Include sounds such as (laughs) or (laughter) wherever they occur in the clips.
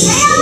itu?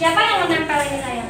Siapa yang menempel ini sayang?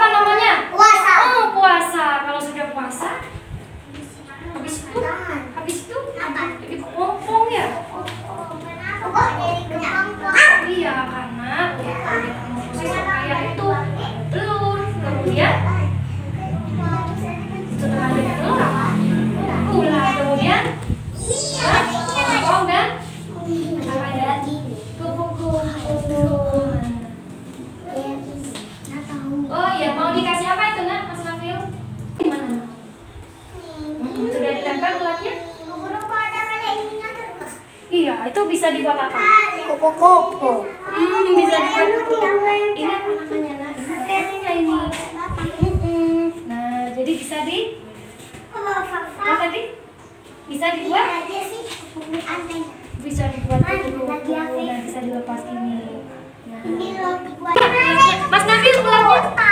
bisa dibuat apa? Kupu-kupu. Hmm, bisa dibuat kupu. Ini apa namanya? Nah, ini ini. Nah, jadi bisa di apa tadi? Bisa dibuat? Bisa dibuat kupu-kupu. dan nah, bisa dilepas ini. Nah. Mas Nabil pulangnya.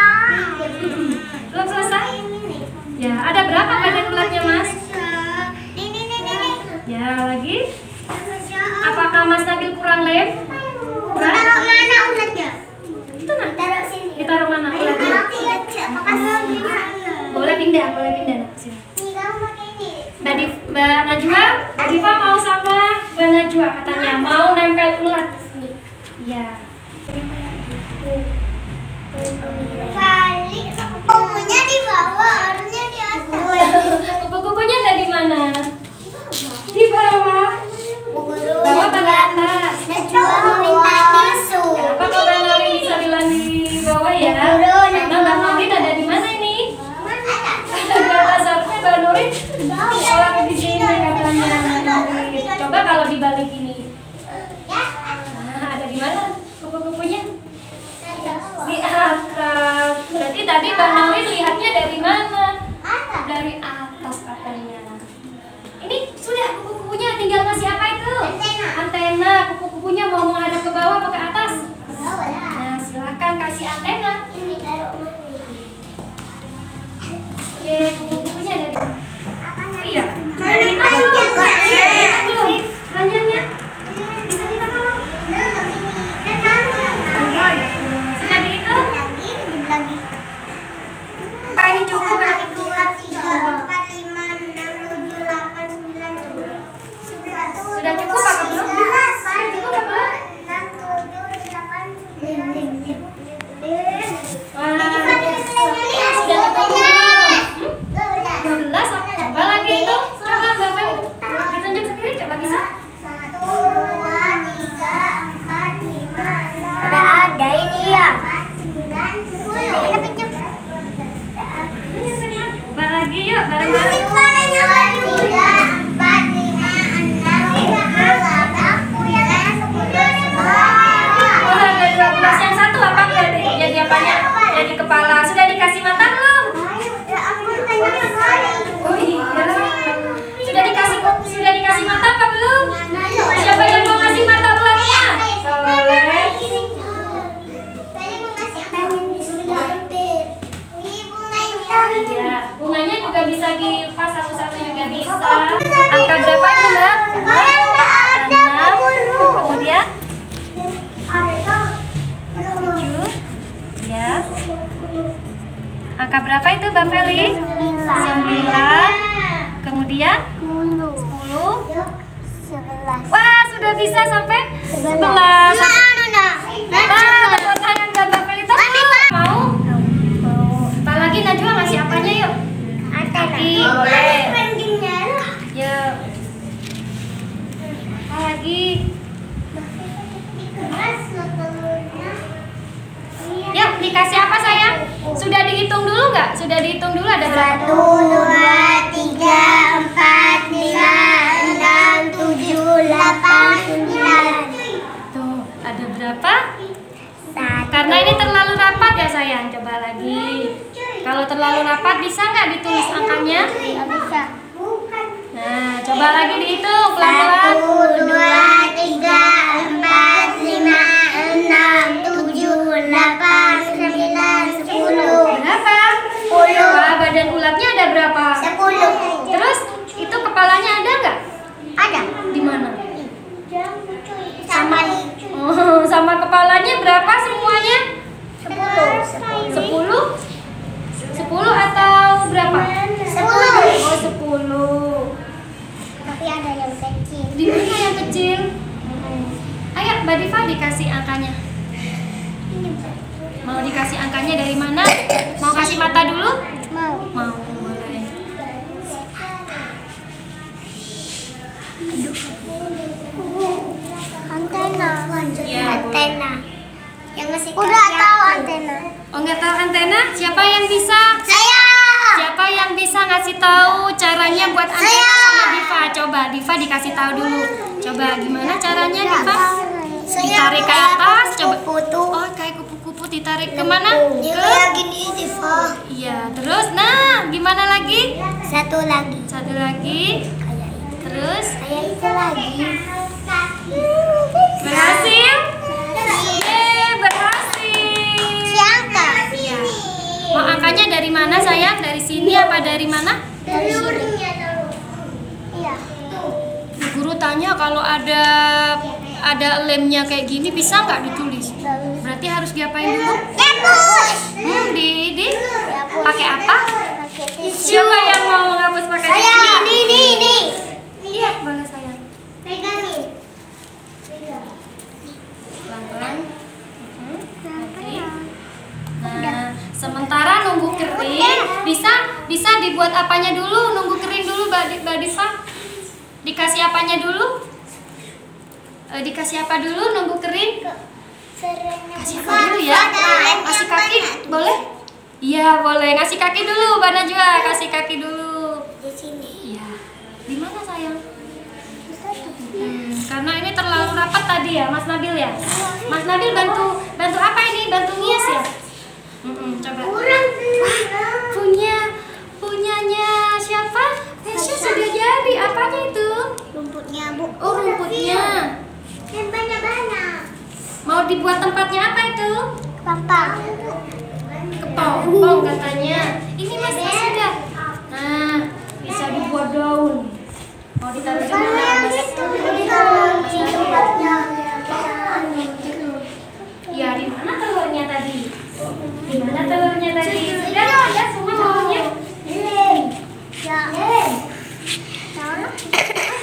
Angkanya dari mana? Mau kasih mata dulu? Mau. Mau, boleh. Antena. Iya, Antena. Yang masih Udah tahu antena. Oh, nggak tahu antena? Siapa yang bisa? Saya. Siapa yang bisa ngasih tahu caranya buat antena Saya. sama Diva? Coba Diva dikasih tahu dulu. Coba gimana caranya Diva? Ditarik ke atas, coba. Oh, kayak kupu-kupu ditarik ke mana? Dia Ke kayak gini, Diva. Iya, terus nah, gimana lagi? Satu lagi. Satu lagi. Terus Kayak itu lagi. berhasil? Yeay, berhasil. Siapa? Iya. Mau angkanya dari mana sayang? Dari sini apa dari mana? Telurnya telur. Iya. Guru tanya kalau ada ada lemnya kayak gini bisa nggak ditulis? Berarti harus diapain dulu? Hapus. Hmm, di di pakai apa? Siapa yang mau menghapus pakai Saya. Ini, ini, ini. Iya, boleh. Pegangin. Pelan-pelan. Nah, sementara nunggu kering, bisa bisa dibuat apanya dulu? Nunggu kering dulu, Mbak Di- Mbak Diva. Dikasih apanya dulu? Eh, dikasih apa dulu nunggu kering? Kasih apa dulu ya? Kasih kaki, boleh? Iya, boleh. Ngasih kaki dulu, Mbak Najwa. Kasih kaki dulu. Di sini. Iya. Di mana sayang? Hmm, karena ini terlalu rapat tadi ya, Mas Nabil ya. Mas Nabil bantu bantu apa ini? Bantu ngias ya? Mm-mm, coba. Kurang. Punya punyanya siapa? Tasya sudah jadi. Apanya itu? Rumputnya, Bu. Oh, rumputnya. Yang banyak-banyak. Mau dibuat tempatnya apa itu? Papa. Kepompong katanya. Ini Mas sudah. Nah, bisa dibuat daun. Mau ditaruh di mana? Mas? Ya, di mana telurnya tadi? Di mana telurnya tadi? Sudah, sudah semua telurnya. Ah,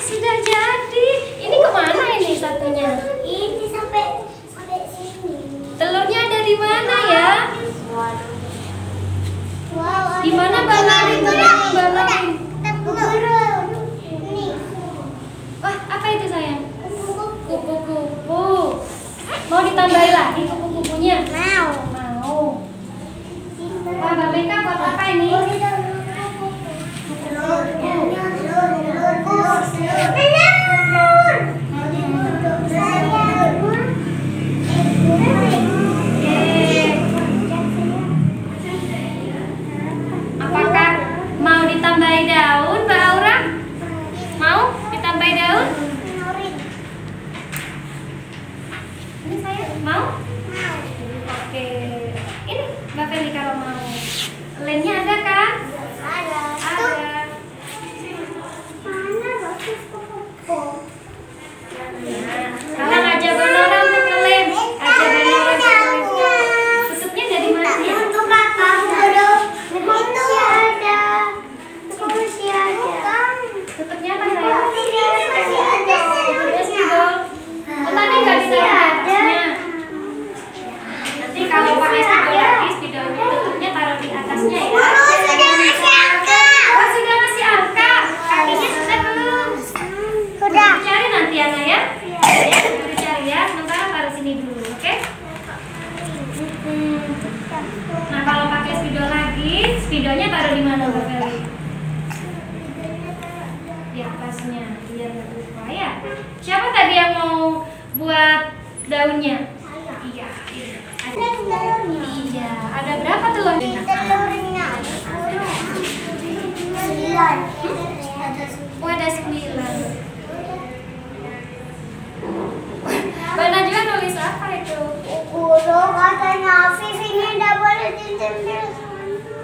sudah jadi. Ini ke mana ini satunya? Ini sampai sampai sini. Telurnya ada di mana ya? Di mana Larin? Ini. Wah, apa itu sayang? Kupu-kupu. Mau ditambahin lagi kupu-kupunya? Mau. Mau. Wah, Mbak Meka buat apa ini?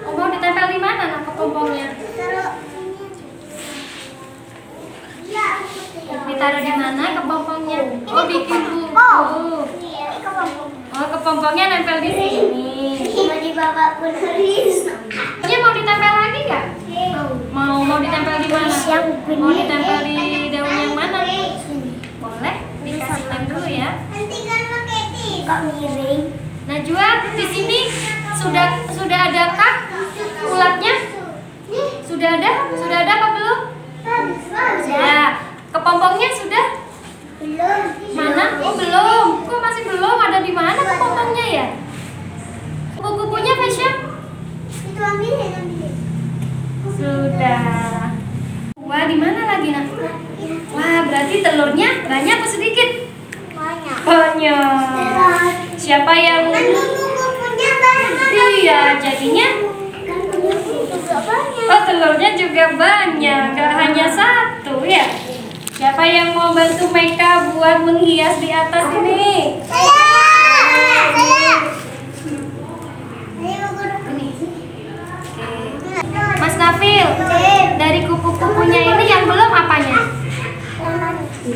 Oh, mau ditempel di mana nah kepompongnya? Ya, Ditaruh di mana kepompongnya? Oh, bikin buku. Oh. Iya. Oh, kepompongnya nempel di sini. Mau dibawa penulis. Ini mau ditempel lagi nggak? Mau mau ditempel di mana? Mau ditempel di daun yang mana? Boleh, dikasih lem dulu ya. Nanti kan pakai tiga. Kok miring? Najwa, di sini sudah sudah adakah ulatnya? Sudah ada? Sudah ada apa belum? Ya. Kepompongnya sudah? Belum. Mana? Oh belum. Kok masih belum? Ada di mana kepompongnya ya? Kupu-kupunya Fasya? Itu ambilin, ambilin. Sudah. Wah, di mana lagi nak? Wah, berarti telurnya banyak atau sedikit? Banyak. Banyak. Siapa yang? Iya, jadinya. Oh telurnya juga banyak, gak hanya satu ya. Siapa yang mau bantu Meka buat menghias di atas ini? Saya. Saya. Mas Nafil, dari kupu-kupunya ini yang belum apanya?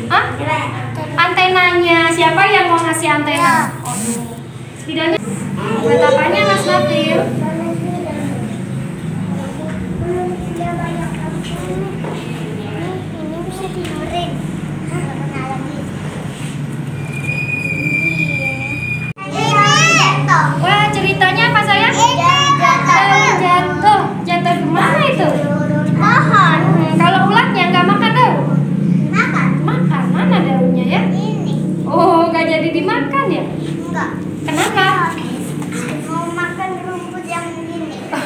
Hah? Antenanya. Siapa yang mau ngasih antena? Oh, buat apanya Mas Nafil? Ini bisa tidurin. Mana lagi? Ini. Wah ceritanya apa sayang? Ini Daun jatuh. Jatuh ke mana itu? Pohon. Hmm, kalau ulatnya nggak makan daun? Makan. Makan. Mana daunnya ya? Ini. Oh, nggak jadi dimakan ya? Enggak. Kenapa?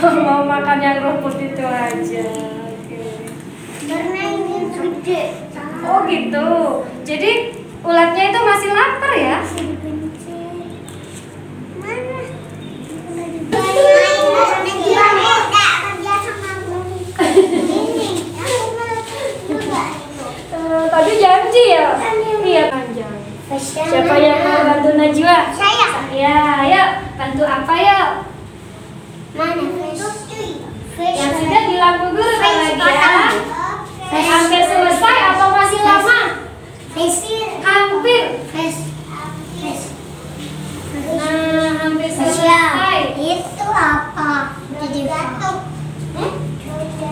(laughs) mau makan yang rumput itu aja. Oke. Karena ini gede. Oh gitu. Jadi ulatnya itu masih lapar ya? (laughs) Eh, tadi janji ya? Iya panjang. Siapa yang mau bantu Najwa? Saya. Ya, ayo bantu apa ya? Mana? Yang sudah di lampu guru lagi ya. Hampir selesai atau masih lama? Hampir. Nah, hampir selesai. Itu apa? Jadi batuk. Hmm?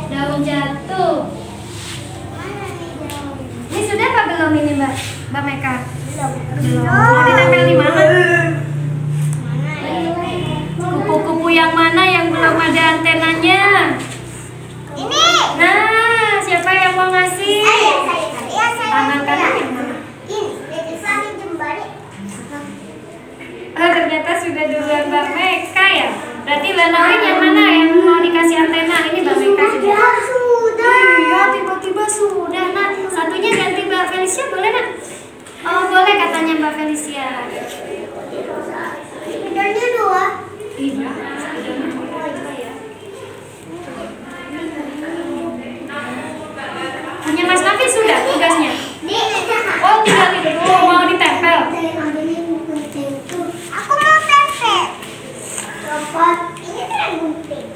Daun jatuh. Ini sudah apa belum ini Mbak? Mbak Meka? Belum. Mau ditempel di mana? Yang mana yang belum ada antenanya? Ini. Nah, siapa yang mau ngasih? Saya, saya, saya, saya. Tangan kanan yang mana? Ini, ini saling jembali. Oh, ternyata sudah duluan Mbak Meka ya. Berarti Mbak Naurin yang mana yang mau dikasih antena? Ini Mbak Meka sudah. sudah. Iya, tiba-tiba sudah. Nah, satunya ganti Mbak Felicia boleh nak? Oh, boleh katanya Mbak Felicia. Bedanya dua. Iya. ya. Punya Mas Nafi sudah tugasnya. Nih. Oh, tinggal itu dulu mau ditempel. Aku mau tempe. Copot. Ini kan gunting.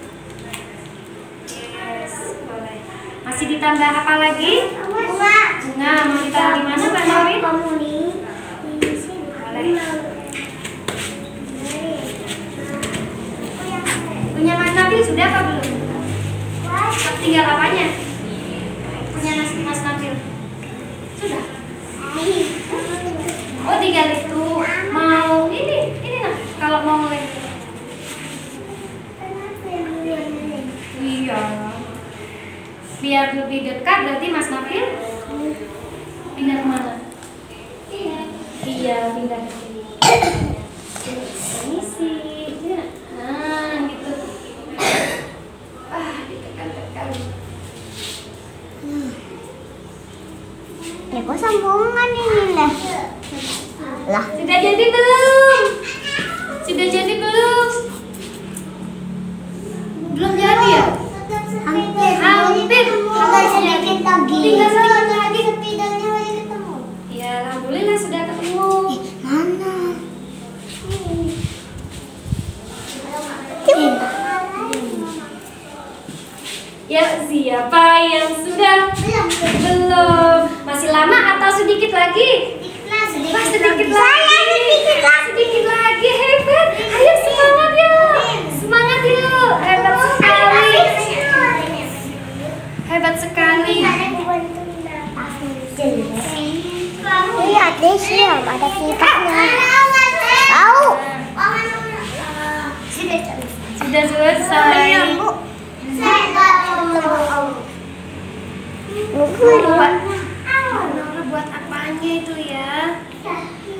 Yes, boleh. Masih ditambah apa lagi? Bunga. Bunga mau ditaruh di mana Mbak Naurin? hebat sekali. Lihat deh siam ada sifatnya. Tahu? Sudah selesai. Iya, buat itu ya?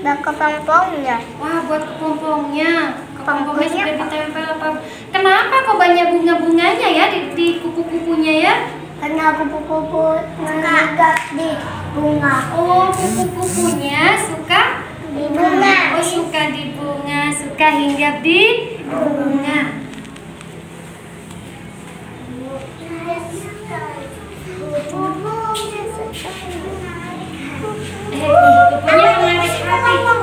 Buat kepompongnya. Wah, buat kepompongnya. Kepompongnya sudah ditempel apa? Kenapa kok banyak bunga-bunganya ya di, di kupu-kupunya ya? karena kupu-kupu suka di bunga. Oh, kupu-kupunya suka di bunga. Oh, suka di bunga, suka hinggap di bunga. Kupu-kupunya eh, menarik hati.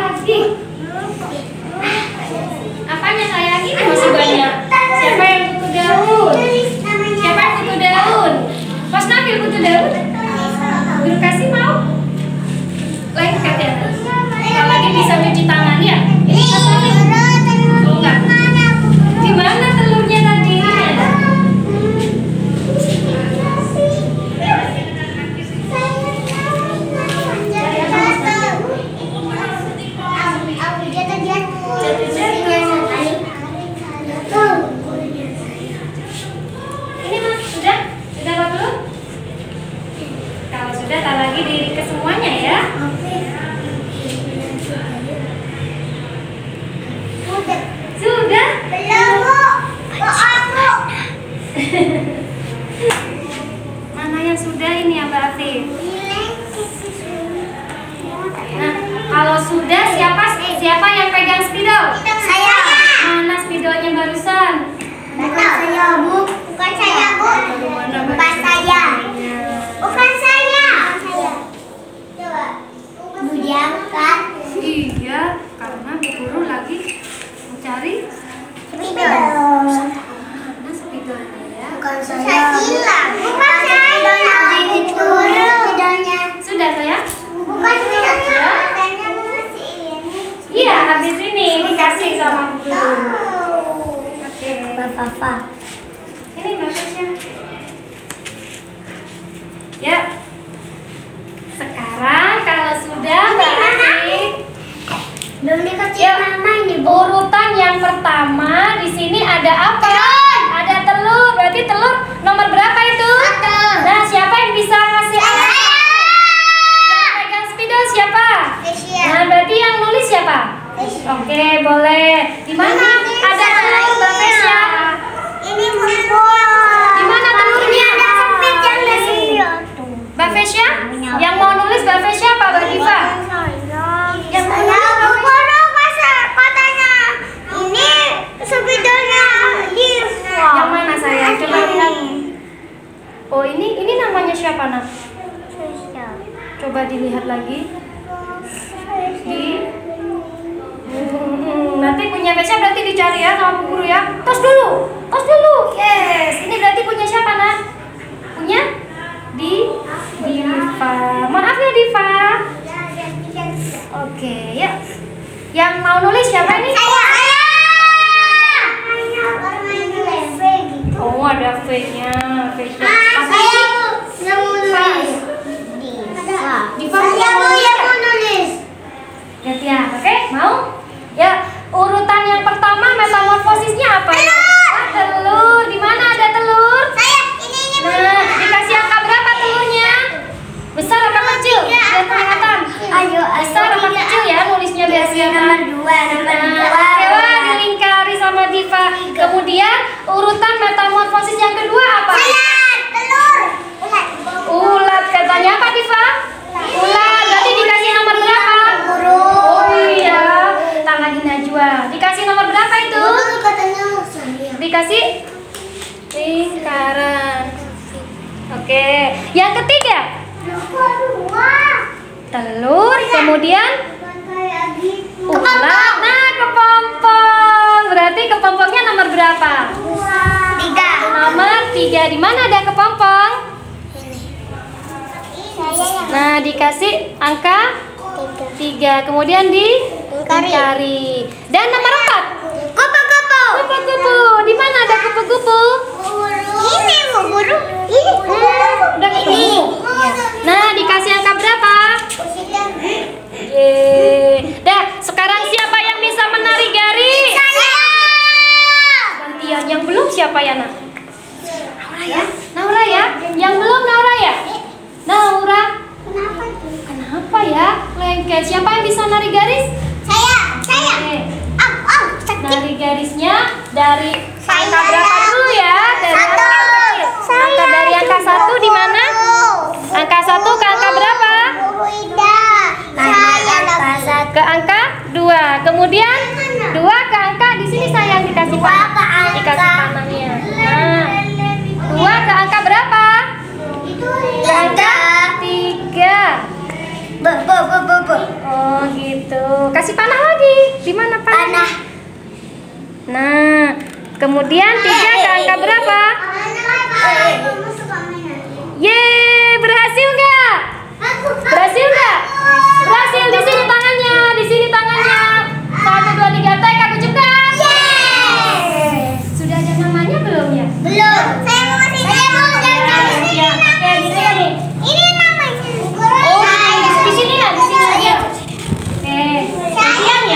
Diva? Ya, ya, ya, Oke, yuk. Yang mau nulis siapa ini? Saya. Oh, ada V-nya. V-nya. Ya, urutan yang pertama metamorfosisnya apa? Telur. Telur di mana? Besar apa kecil? Ya, kelihatan. Ayo, eh, besar apa iya, kecil ya nulisnya biar kelihatan. Nomor 2, nomor nah, 2. Dewa dilingkari sama Diva. Kemudian urutan metamorfosis yang kedua apa? Ulat, telur. Ulat. Ulat katanya apa Diva? Ulat. Berarti dikasih nomor berapa? Oh iya. Tangan Najwa. Dikasih nomor berapa itu? katanya Dikasih lingkaran. Oke. Yang ketiga, Telur, kemudian gitu. ulat. Nah, kepompong. Berarti kepompongnya nomor berapa? Tiga. Nomor tiga. Di mana ada kepompong? Nah, dikasih angka tiga. tiga. Kemudian di lingkari. Dan nomor empat. Kupu-kupu. Kupu-kupu. Di mana ada kupu-kupu?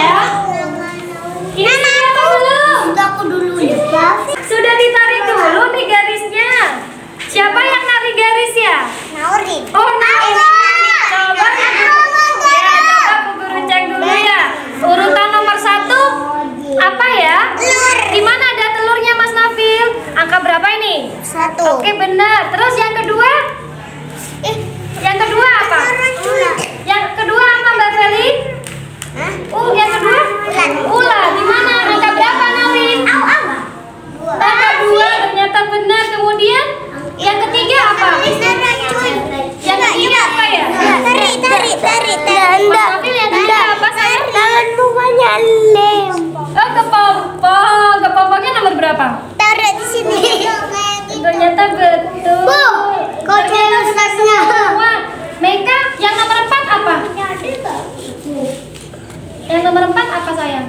Ya. Ini sudah apa belum? Untuk aku dulu ya. Sudah ditarik dulu nih garisnya. Siapa yang nari garis ya? Naurin. Oh, nari. Coba ya, coba Bu Guru cek dulu ya. Urutan nomor satu apa ya? Telur. Di mana ada telurnya Mas Nafil? Angka berapa ini? Satu. Oke benar. Terus yang kedua? Eh, Yang kedua apa? Benar. Kemudian yang ketiga apa? Yang ketiga apa ya? Tarik, tarik, tarik, tarik. Mas Nafil yang ketiga apa? Tangan bukanya lem. Oh, kepompong. Kepompongnya nomor berapa? Taruh di sini. Ternyata betul. Bu, ustaznya? semua. Meka, yang nomor empat apa? Yang nomor empat apa sayang?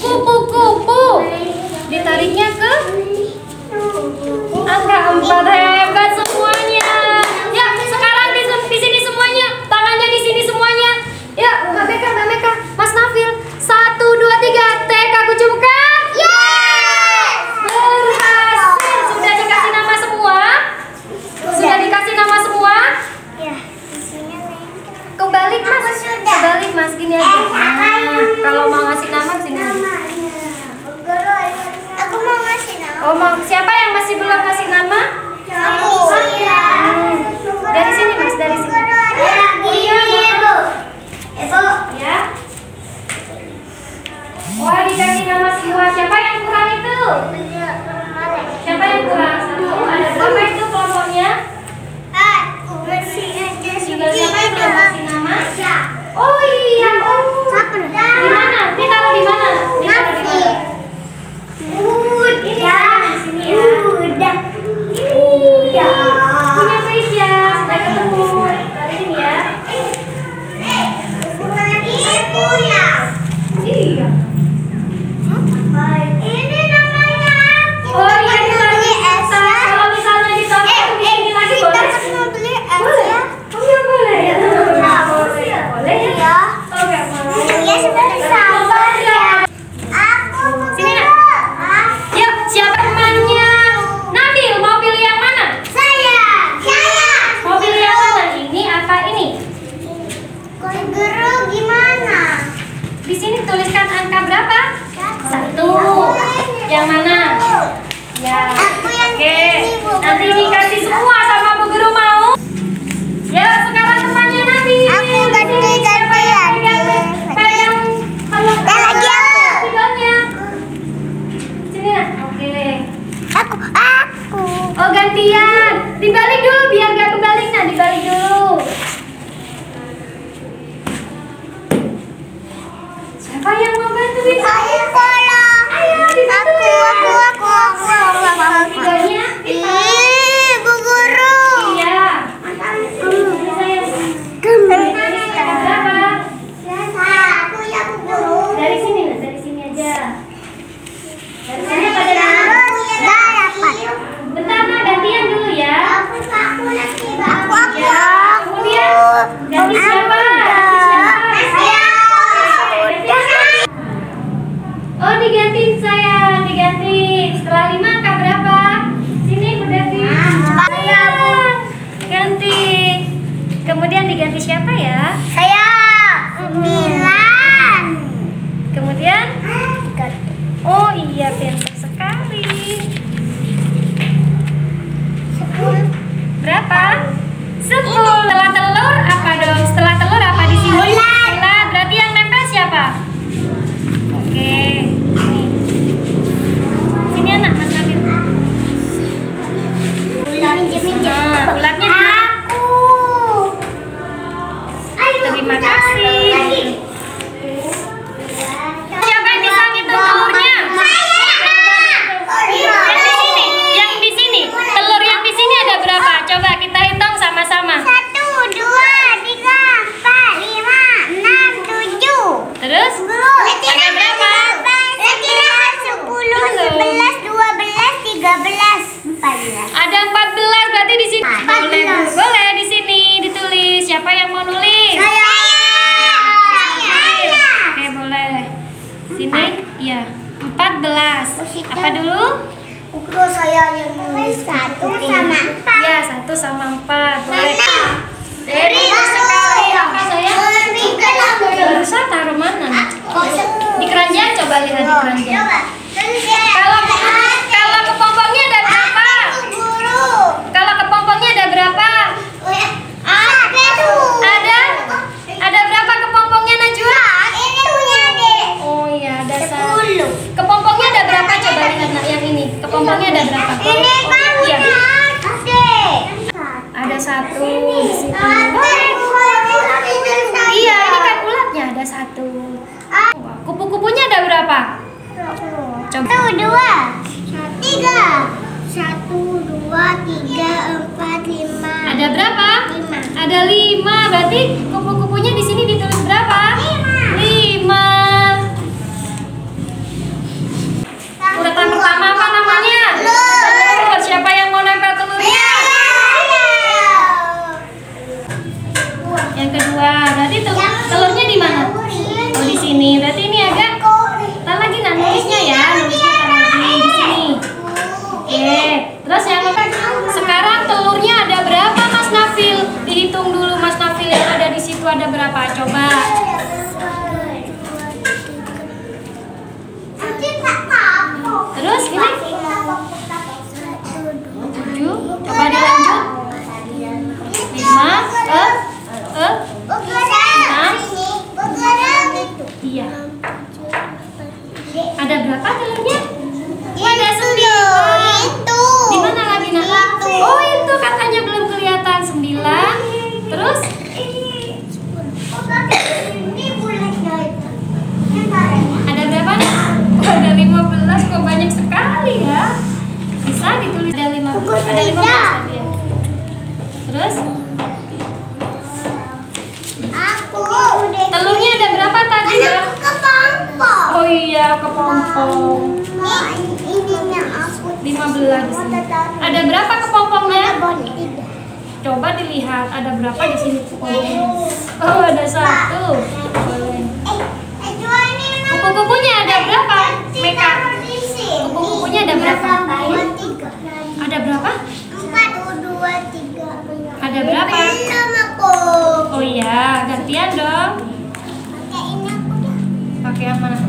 Kupu-kupu. Ditariknya ke angka empat hebat semuanya. Ya, sekarang di, di sini semuanya, tangannya di sini semuanya. Ya, Mbak Meka, Mbak Meka, Mas Nafil, satu, dua, tiga, tek aku cumkan. Berhasil. Sudah dikasih nama semua? Sudah dikasih nama semua? Ya. Kebalik mas, kebalik mas gini aja. Nah, kalau mau ngasih nama sini. Aku mau nama. Oh siapa yang masih belum ngasih nama? Aku. Hmm. Dari sini mas, dari sini. Iya, Ibu. Ibu. Ya. Wah dikasih nama semua. Siapa yang kurang itu? Siapa yang kurang? Satu. Ada berapa itu kelompoknya? Aku siapa yang belum ngasih nama? Oh iya. Oh. Siapa? Di mana? Di taruh di mana? Di Yang mana? Ya. Oke. Nanti ini kan ada berapa di sini? Oh, ada satu. Kupu-kupunya ada berapa? Meka. Kupu-kupunya ada berapa? Ada berapa? Empat, dua, tiga. Ada berapa? Oh iya, gantian dong. Pakai ini aku dah. Pakai yang mana?